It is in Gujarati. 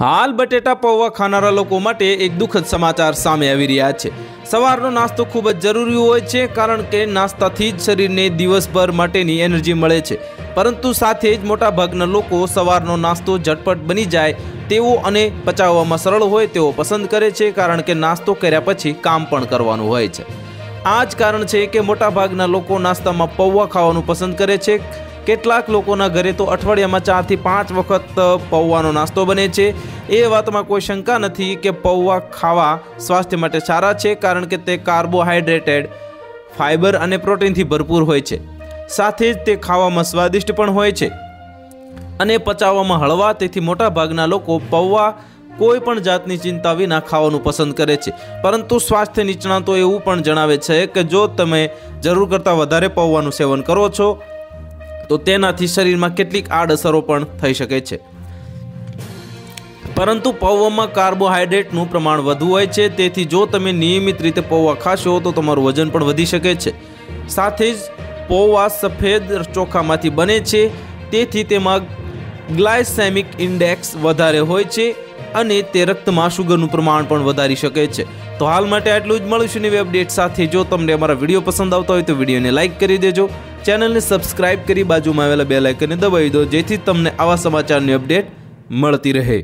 હાલ બટેટા પૌવા ખાનારા લોકો માટે એક દુઃખદ સમાચાર સામે આવી રહ્યા છે. સવારનો નાસ્તો ખૂબ જ જરૂરી હોય છે, કારણ કે નાસ્તાથી જ શરીરને દિવસભર માટેની એનર્જી મળે છે. પરંતુ સાથે જ મોટાભાગના લોકો સવારનો નાસ્તો ઝટપટ બની જાય તેવો અને પચાવવામાં સરળ હોય તેવો પસંદ કરે છે, કારણ કે નાસ્તો કર્યા પછી કામ પણ કરવાનું હોય છે. આ જ કારણ છે કે મોટાભાગના લોકો નાસ્તામાં પૌવા ખાવાનું પસંદ કરે છે. કેટલાક લોકોના ઘરે તો અઠવાડિયામાં ચારથી પાંચ વખત પૌવાનો નાસ્તો બને છે. એ વાતમાં કોઈ શંકા નથી કે પૌવા ખાવા સ્વાસ્થ્ય માટે સારા છે, કારણ કે તે કાર્બોહાઈડ્રેટેડ ફાઇબર અને પ્રોટીનથી ભરપૂર હોય છે. સાથે જ તે ખાવામાં સ્વાદિષ્ટ પણ હોય છે. અને પચાવવામાં હળવા, તેથી મોટાભાગના લોકો પૌવા કોઈ પણ જાતની ચિંતા વિના ખાવાનું પસંદ કરે છે. પરંતુ સ્વાસ્થ્ય નિષ્ણાતો એવું પણ જણાવે છે કે જો તમે જરૂર કરતાં વધારે પૌવાનું સેવન કરો છો તો તેનાથી શરીરમાં કેટલીક આડઅસરો પણ થઈ શકે છે. પરંતુ પૌવામાં કાર્બોહાઈડ્રેટનું પ્રમાણ વધુ હોય છે, તેથી જો તમે નિયમિત રીતે પૌવા ખાશો, તો તમારું વજન પણ વધી શકે છે. સાથે જ પૌવા સફેદ ચોખામાંથી બને છે, તેથી તેમાં ગ્લાયસેમિક ઇન્ડેક્સ વધારે હોય છે અને તે રક્તમાં શુગરનું પ્રમાણ પણ વધારી શકે છે. તો હાલ માટે આટલું જ. મળીશું નવી અપડેટ સાથે. જો તમને અમારા વીડિયો પસંદ આવતા હોય તો વિડીયોને લાઇક કરી દેજો. ચેનલને સબસ્ક્રાઇબ કરી બાજુમાં આવેલા બે લાઇકનને દબાવી દો, જેથી તમને આવા સમાચારની અપડેટ મળતી રહે.